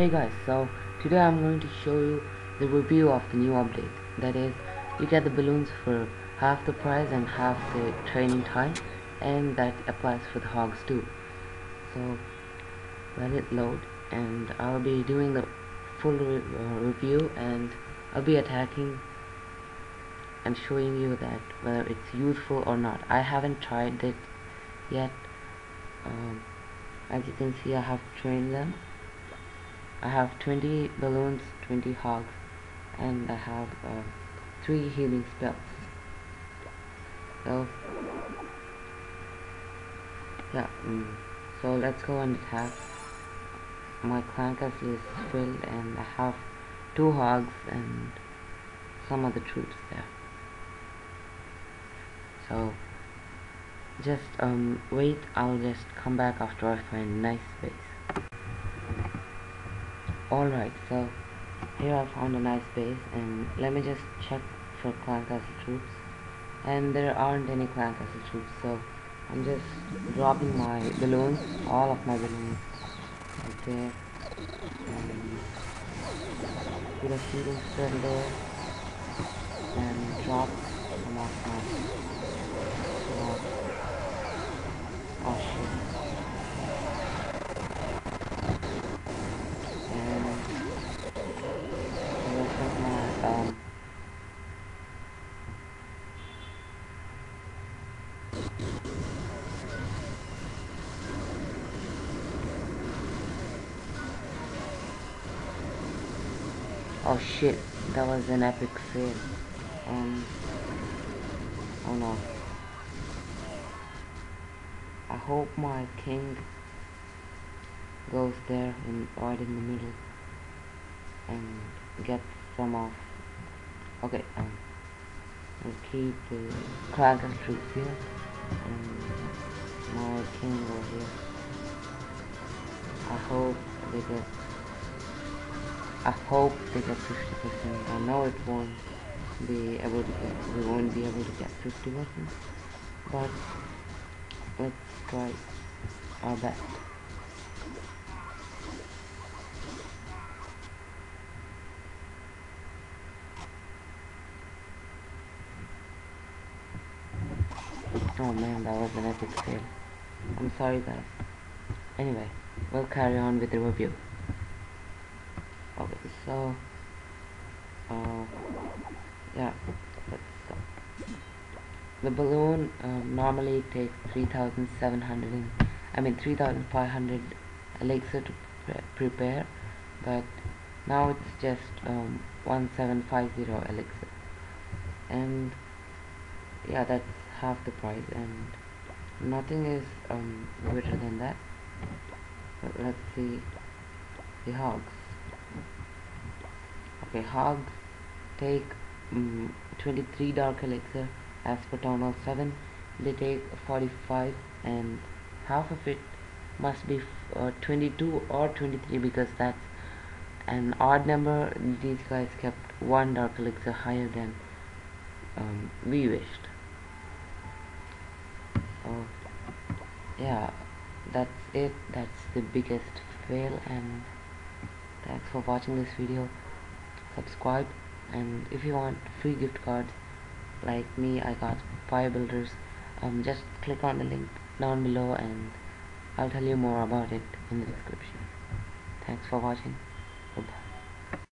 Hey guys, so today I'm going to show you the review of the new update. That is, you get the balloons for half the price and half the training time and that applies for the hogs too. So let it load and I'll be doing the full re uh, review and I'll be attacking and showing you that whether it's useful or not. I haven't tried it yet. Um, as you can see I have trained them I have 20 balloons 20 hogs and I have uh, 3 healing spells. So yeah mm, so let's go and attack. My clan castle is filled and I have 2 hogs and some other troops there. So just um wait I'll just come back after I find nice space alright so here I found a nice base and let me just check for clan castle troops. And there aren't any clan castle troops so I'm just dropping my balloons all of my balloons right there. And put a shooting spread there? And drop some of my Oh shit. And so my um Oh shit, that was an epic fail. Um oh no. I hope my king goes there in right in the middle and gets some off. okay um I'll keep the Kraken troops here and my king over here I hope they get I hope they get 50% I know it won't be able to get we won't be able to get 50% but let's try our best. Oh man, that was an epic fail. I'm sorry guys. Anyway, we'll carry on with the review. So, uh, yeah, let's the balloon um, normally takes 3700 I mean 3500 elixir to pre prepare but now it's just um, 1750 elixir. And yeah that's half the price and nothing is um, better than that. But let's see the hogs okay hogs take um, 23 dark elixir as per town hall 7 they take 45 and half of it must be uh, 22 or 23 because that's an odd number. These guys kept one dark elixir higher than um, we wished. So yeah that's it. That's the biggest fail and thanks for watching this video subscribe and if you want free gift cards like me I got fire builders um, just click on the link down below and I'll tell you more about it in the description thanks for watching Goodbye.